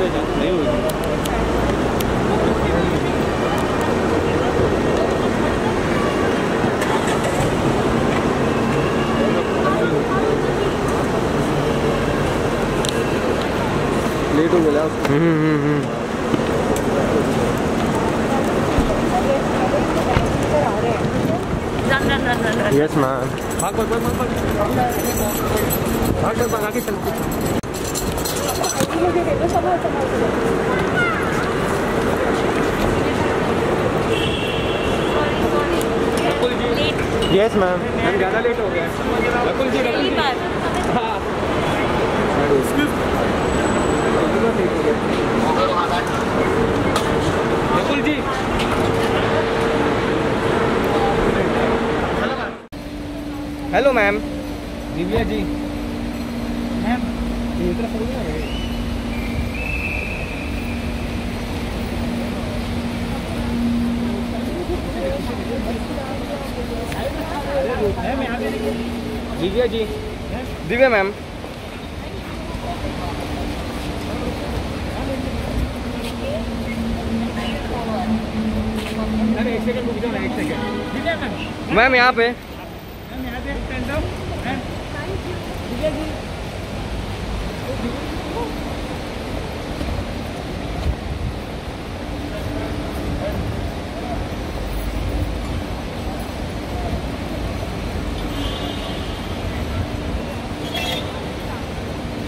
पे जंग नहीं होगी लेट हो गया यस मैम भाग भाग भाग। भाग भाग भाग आगे चलो। यस मैम मैम ज़्यादा लेट हो गया रकुल जी रकुल हाँ। जी। Hello ma'am Divya ji. Ma'am ये तरफ़ हो गया दिव्या जी। दिव्या मैम। मैम। यहाँ पे। मैम यहाँ पे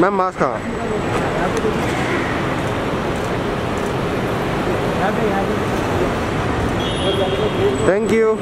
मैम मास्क कहाँ थैंक यू